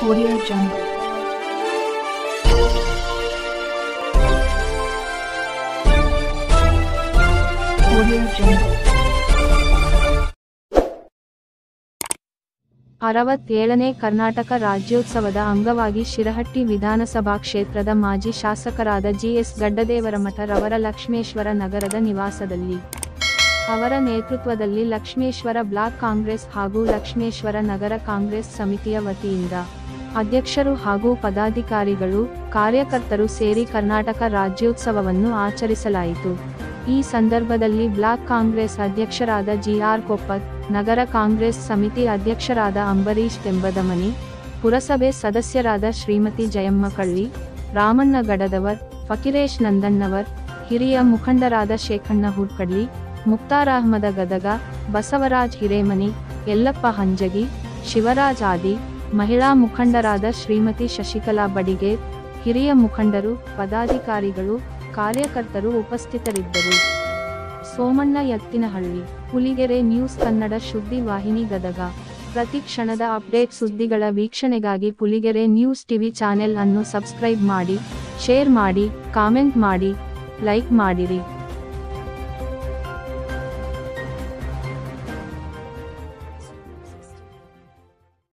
Audio Jungle. ಅರವತ್ತೇಳನೇ Karnataka ರಾಜ್ಯೋತ್ಸವದ ಅಂಗವಾಗಿ ಶಿರಹಟ್ಟಿ ವಿಧಾನಸಭಾ ಕ್ಷೇತ್ರದ ಮಾಜಿ ಶಾಸಕರಾದ ಜಿಎಸ್ ಗಡ್ಡದೇವರಮಠ ರವರ ಲಕ್ಷ್ಮೇಶ್ವರ ನಗರದ ನಿವಾಸದಲ್ಲಿ ಅವರ ನೇತೃತ್ವದಲ್ಲಿ ಲಕ್ಷ್ಮೇಶ್ವರ ಬ್ಲಾಕ್ ಕಾಂಗ್ರೆಸ್ ಹಾಗೂ ಲಕ್ಷ್ಮೇಶ್ವರ ನಗರ ಕಾಂಗ್ರೆಸ್ ಸಮಿತಿಯ ವತಿಯಿಂದ ಅಧ್ಯಕ್ಷರು ಹಾಗೂ ಪದಾಧಿಕಾರಿಗಳು, ಕಾರ್ಯಕರ್ತರು ಸೇರಿ ಕರ್ನಾಟಕ ರಾಜ್ಯೋತ್ಸವವನ್ನು ಆಚರಿಸಲಾಯಿತು. ಈ ಸಂದರ್ಭದಲ್ಲಿ ಬ್ಲಾಕ್ ಕಾಂಗ್ರೆಸ್ ಅಧ್ಯಕ್ಷರಾದ ಜಿಆರ್ ಕೊಪ್ಪತ್, ನಗರ ಕಾಂಗ್ರೆಸ್ ಸಮಿತಿ ಅಧ್ಯಕ್ಷರಾದ ಅಂಬರೀಶ್ ತೆಂಬದಮನಿ, ಪುರಸಭೆ ಸದಸ್ಯರಾದ ಶ್ರೀಮತಿ ಜಯಮ್ಮ ಕಳ್ಳಿ ರಾಮಣ್ಣ ಗಡದವರ್ ಫಕಿರೇಶ್ ನಂದಣ್ಣವರ್, ಹಿರಿಯ ಮುಖಂಡರಾದ ಶೇಖಣ್ಣ ಹುಡ್ಕಡ್ಲಿ ಮುಕ್ತಾರ್ ಅಹ್ಮದ ಗದಗ, ಬಸವರಾಜ್ ಹಿರೇಮನಿ, ಯಲ್ಲಪ್ಪ ಹಂಜಗಿ, ಶಿವರಾಜ್ ಆದಿ, ಮಹಿಳಾ ಮುಖಂಡರಾದ ಶ್ರೀಮತಿ ಶಶಿಕಲಾ ಬಡಿಗೆ, ಹಿರಿಯ ಮುಖಂಡರು, ಪದಾಧಿಕಾರಿಗಳು, ಕಾರ್ಯಕರ್ತರು ಉಪಸ್ಥಿತರಿದ್ದರು. ಸೋಮಣ್ಣ ಎತ್ತಿನಹಳ್ಳಿ ಹುಲಿಗೆರೆ ನ್ಯೂಸ್ ಕನ್ನಡ ಸುದ್ದಿ ವಾಹಿನಿ ಗದಗ. ಪ್ರತಿ ಕ್ಷಣದ ಅಪ್ಡೇಟ್ ಸುದ್ದಿಗಳ ವೀಕ್ಷಣೆಗಾಗಿ ಪುಲಿಗೆರೆ ನ್ಯೂಸ್ ಟಿವಿ ಚಾನೆಲ್ ಅನ್ನು ಸಬ್ಸ್ಕ್ರೈಬ್ ಮಾಡಿ, ಶೇರ್ ಮಾಡಿ, ಕಾಮೆಂಟ್ ಮಾಡಿ, ಲೈಕ್ ಮಾಡಿರಿ.